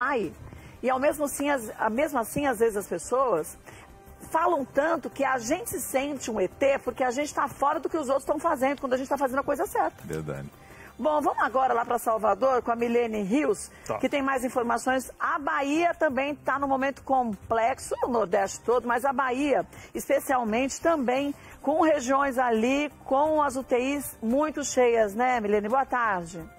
Ai. E ao mesmo assim, as, mesmo assim, às vezes as pessoas falam tanto que a gente se sente um ET porque a gente está fora do que os outros estão fazendo, quando a gente está fazendo a coisa certa. Verdade. Bom, vamos agora lá para Salvador com a Milene Rios, tá. que tem mais informações. A Bahia também está no momento complexo, o Nordeste todo, mas a Bahia, especialmente, também com regiões ali com as UTIs muito cheias, né, Milene? Boa tarde.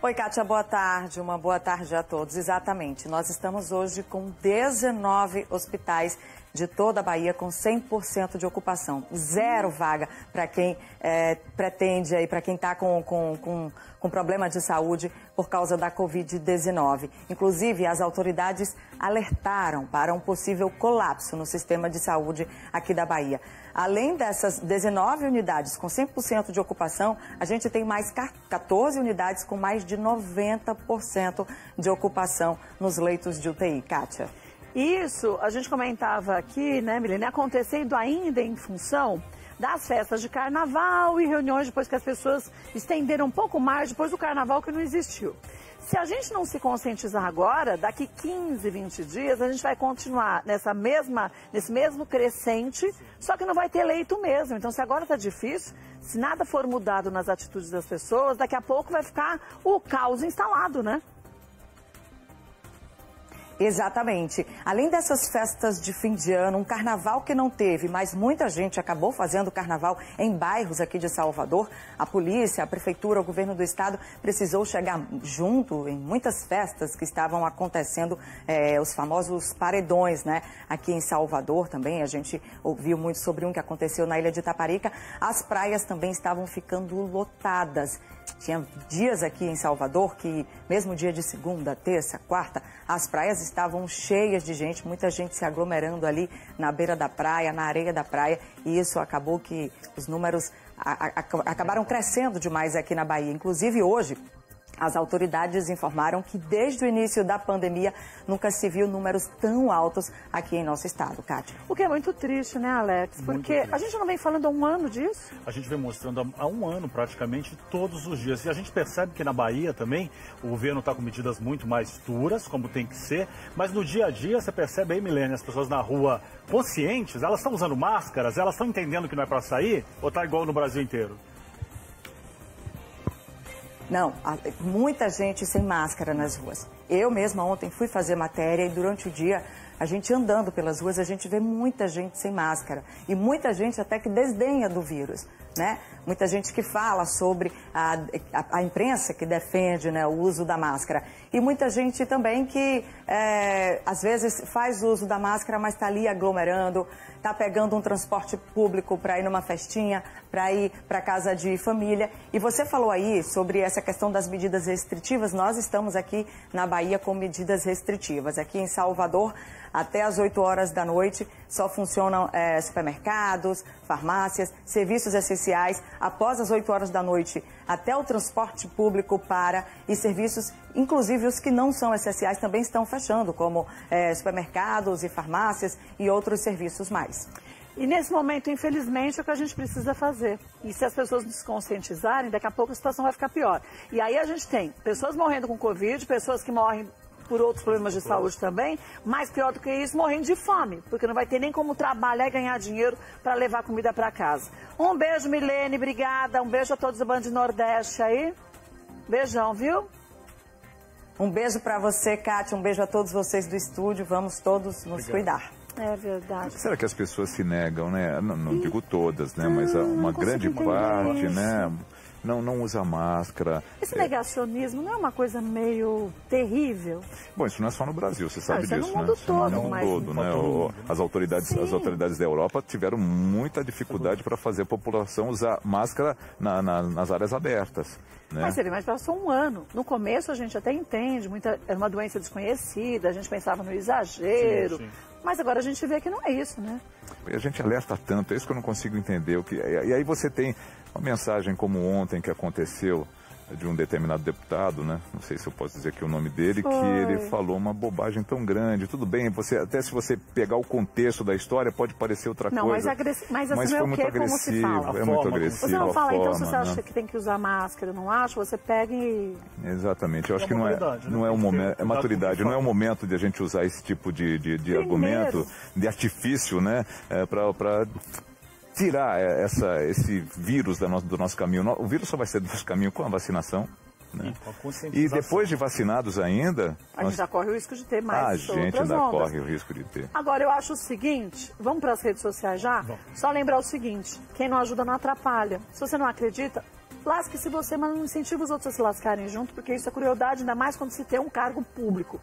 Oi, Kátia, boa tarde. Uma boa tarde a todos. Exatamente. Nós estamos hoje com 19 hospitais de toda a Bahia com 100% de ocupação. Zero vaga para quem é, pretende para quem está com, com, com, com problema de saúde por causa da Covid-19. Inclusive, as autoridades alertaram para um possível colapso no sistema de saúde aqui da Bahia. Além dessas 19 unidades com 100% de ocupação, a gente tem mais 14 unidades com mais de 90% de ocupação nos leitos de UTI. Kátia. Isso, a gente comentava aqui, né, Milene, acontecendo ainda em função das festas de carnaval e reuniões depois que as pessoas estenderam um pouco mais depois do carnaval que não existiu. Se a gente não se conscientizar agora, daqui 15, 20 dias, a gente vai continuar nessa mesma, nesse mesmo crescente, só que não vai ter leito mesmo. Então, se agora está difícil, se nada for mudado nas atitudes das pessoas, daqui a pouco vai ficar o caos instalado, né? Exatamente. Além dessas festas de fim de ano, um carnaval que não teve, mas muita gente acabou fazendo carnaval em bairros aqui de Salvador, a polícia, a prefeitura, o governo do estado precisou chegar junto em muitas festas que estavam acontecendo, é, os famosos paredões, né? Aqui em Salvador também, a gente ouviu muito sobre um que aconteceu na ilha de Taparica. As praias também estavam ficando lotadas. Tinha dias aqui em Salvador que, mesmo dia de segunda, terça, quarta, as praias estavam cheias de gente, muita gente se aglomerando ali na beira da praia, na areia da praia, e isso acabou que os números acabaram crescendo demais aqui na Bahia. Inclusive hoje, as autoridades informaram que desde o início da pandemia nunca se viu números tão altos aqui em nosso estado, Kátia. O que é muito triste, né, Alex? Porque a gente não vem falando há um ano disso. A gente vem mostrando há um ano praticamente todos os dias. E a gente percebe que na Bahia também o governo está com medidas muito mais duras, como tem que ser, mas no dia a dia você percebe aí, Milene, as pessoas na rua conscientes, elas estão usando máscaras, elas estão entendendo que não é para sair, ou está igual no Brasil inteiro? Não, muita gente sem máscara nas ruas. Eu mesma ontem fui fazer matéria e durante o dia, a gente andando pelas ruas, a gente vê muita gente sem máscara. E muita gente até que desdenha do vírus, né? Muita gente que fala sobre a, a, a imprensa que defende né, o uso da máscara. E muita gente também que, é, às vezes, faz uso da máscara, mas está ali aglomerando, está pegando um transporte público para ir numa festinha, para ir para casa de família. E você falou aí sobre essa questão das medidas restritivas. Nós estamos aqui na Bahia com medidas restritivas. Aqui em Salvador, até as 8 horas da noite, só funcionam é, supermercados, farmácias, serviços essenciais. Após as 8 horas da noite, até o transporte público para e serviços, inclusive os que não são essenciais, também estão fechando, como é, supermercados e farmácias e outros serviços mais. E nesse momento, infelizmente, é o que a gente precisa fazer. E se as pessoas nos conscientizarem, daqui a pouco a situação vai ficar pior. E aí a gente tem pessoas morrendo com Covid, pessoas que morrem por outros problemas de saúde também, mais pior do que isso, morrendo de fome, porque não vai ter nem como trabalhar e ganhar dinheiro para levar comida para casa. Um beijo, Milene, obrigada. Um beijo a todos do Band Nordeste aí. Beijão, viu? Um beijo para você, Kátia. Um beijo a todos vocês do estúdio. Vamos todos nos Obrigado. cuidar. É verdade. Será que as pessoas se negam, né? Não, não digo todas, né? Mas uma grande parte, isso. né? Não, não usa máscara. Esse é... negacionismo não é uma coisa meio terrível? Bom, isso não é só no Brasil, você sabe não, disso, é no mundo né? todo, no mundo todo, né? O, as autoridades, as autoridades da Europa tiveram muita dificuldade para fazer a população usar máscara na, na, nas áreas abertas. Né? Mas vê, mas passou um ano. No começo a gente até entende, muita, era uma doença desconhecida, a gente pensava no exagero. Sim, sim. Mas agora a gente vê que não é isso, né? A gente alerta tanto, é isso que eu não consigo entender. O que, e aí você tem uma mensagem como ontem que aconteceu de um determinado deputado, né? Não sei se eu posso dizer aqui o nome dele, Foi. que ele falou uma bobagem tão grande. Tudo bem, você até se você pegar o contexto da história pode parecer outra Não, mas, coisa. agressi... mas assim mas não é foi o muito agressivo, é forma muito agressivo. Você não fala, então se forma, você acha né? que tem que usar máscara, não acha, você pega e. Exatamente, eu acho É que não é, maturidade, né? não é Tem um momento, é o maturidade, não é o momento de a gente usar esse tipo de, de, de argumento, de artifício, né, é, para tirar é, essa, esse vírus da no- do nosso caminho. O vírus só vai ser do nosso caminho com a vacinação. Né? Com a E depois de vacinados ainda, A nós- gente já corre o risco de ter a mais gente ainda ondas. corre o risco de ter. Agora, eu acho o seguinte, vamos para as redes sociais já? Vamos. Só lembrar o seguinte, quem não ajuda não atrapalha. Se você não acredita, lasque-se você, mas não incentive os outros a se lascarem junto, porque isso é crueldade, ainda mais quando se tem um cargo público.